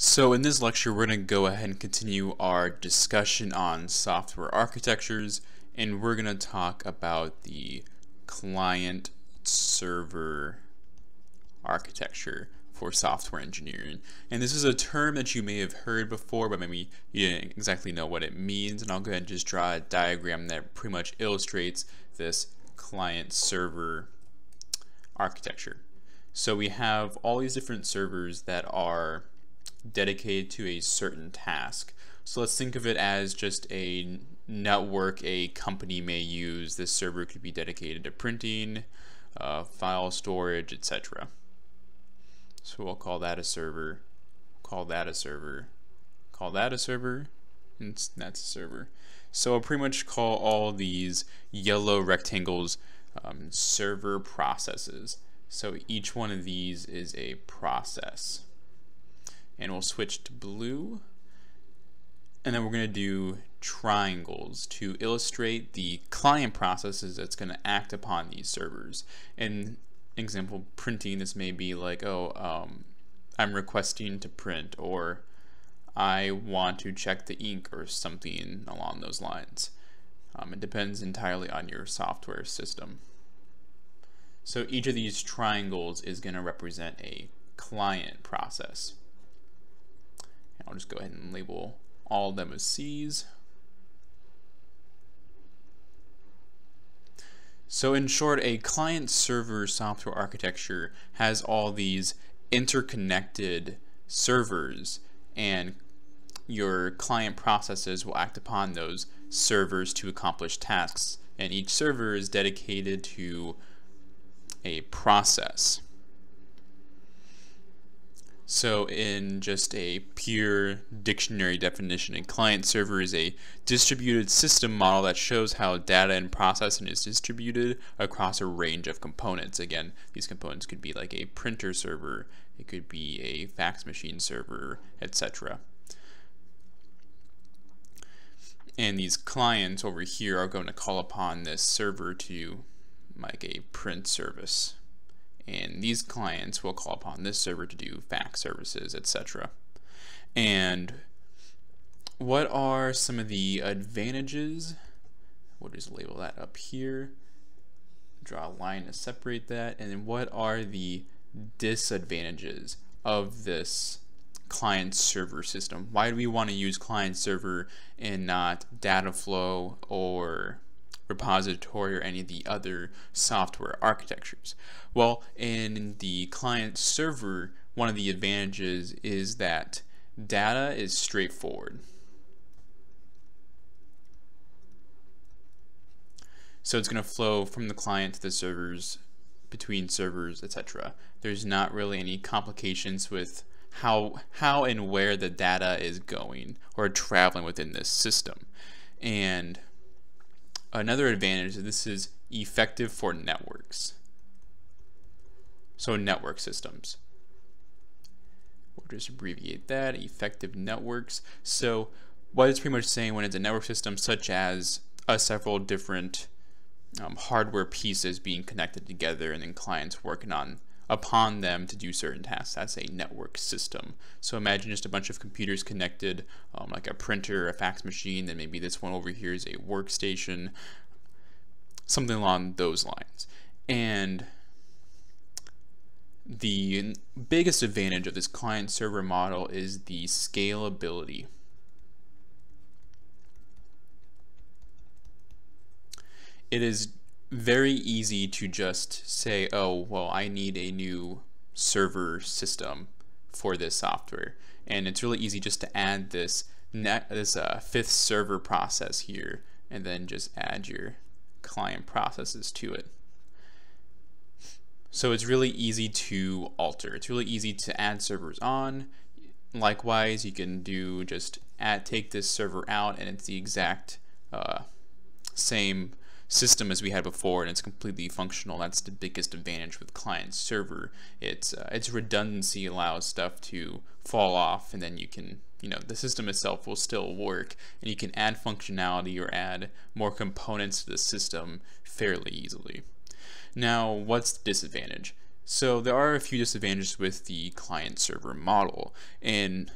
So in this lecture, we're going to go ahead and continue our discussion on software architectures, and we're going to talk about the client server architecture for software engineering. And this is a term that you may have heard before, but maybe you didn't exactly know what it means. And I'll go ahead and just draw a diagram that pretty much illustrates this client server architecture. So we have all these different servers that are dedicated to a certain task. So let's think of it as just a network a company may use. This server could be dedicated to printing, uh, file storage, etc. So we'll call that a server, call that a server, call that a server, and that's a server. So I'll pretty much call all these yellow rectangles um, server processes. So each one of these is a process and we'll switch to blue and then we're going to do triangles to illustrate the client processes that's going to act upon these servers. In example, printing, this may be like, oh, um, I'm requesting to print, or I want to check the ink, or something along those lines. Um, it depends entirely on your software system. So each of these triangles is going to represent a client process. I'll just go ahead and label all of them as C's. So in short, a client-server software architecture has all these interconnected servers and your client processes will act upon those servers to accomplish tasks. And each server is dedicated to a process. So in just a pure dictionary definition, a client server is a distributed system model that shows how data and processing is distributed across a range of components. Again, these components could be like a printer server, it could be a fax machine server, etc. And these clients over here are going to call upon this server to like a print service and these clients will call upon this server to do fax services, etc. And what are some of the advantages? We'll just label that up here. Draw a line to separate that. And then what are the disadvantages of this client server system? Why do we want to use client server and not data flow or repository or any of the other software architectures? Well, in the client server, one of the advantages is that data is straightforward. So it's going to flow from the client to the servers, between servers, etc. There's not really any complications with how how and where the data is going or traveling within this system. And Another advantage is this is effective for networks. So network systems. We'll just abbreviate that, effective networks. So what it's pretty much saying when it's a network system such as several different um, hardware pieces being connected together and then clients working on upon them to do certain tasks. That's a network system. So imagine just a bunch of computers connected, um, like a printer, a fax machine, then maybe this one over here is a workstation, something along those lines. And the biggest advantage of this client server model is the scalability. It is very easy to just say, oh, well, I need a new server system for this software. And it's really easy just to add this net, this uh, fifth server process here and then just add your client processes to it. So it's really easy to alter. It's really easy to add servers on. Likewise, you can do just add take this server out and it's the exact uh, same system as we had before and it's completely functional. That's the biggest advantage with client server. It's, uh, its redundancy allows stuff to fall off and then you can, you know, the system itself will still work and you can add functionality or add more components to the system fairly easily. Now, what's the disadvantage? So there are a few disadvantages with the client server model and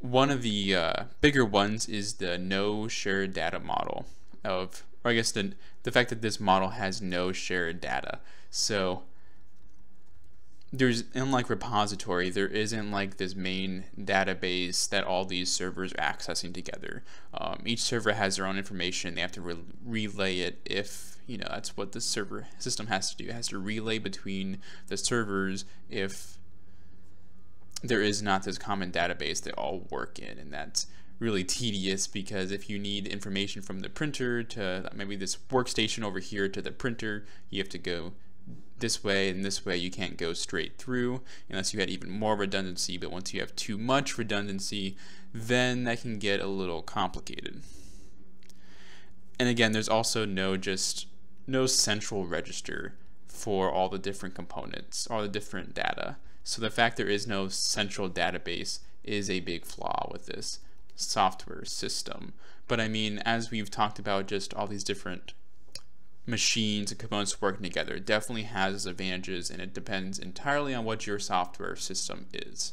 one of the uh, bigger ones is the no shared data model of, or I guess the, the fact that this model has no shared data. So there's unlike repository there isn't like this main database that all these servers are accessing together. Um, each server has their own information. They have to re relay it if you know that's what the server system has to do. It has to relay between the servers if there is not this common database they all work in and that's really tedious because if you need information from the printer to maybe this workstation over here to the printer you have to go this way and this way. You can't go straight through unless you had even more redundancy. But once you have too much redundancy then that can get a little complicated. And again there's also no just no central register for all the different components all the different data. So the fact there is no central database is a big flaw with this software system but I mean as we've talked about just all these different machines and components working together. It definitely has advantages and it depends entirely on what your software system is.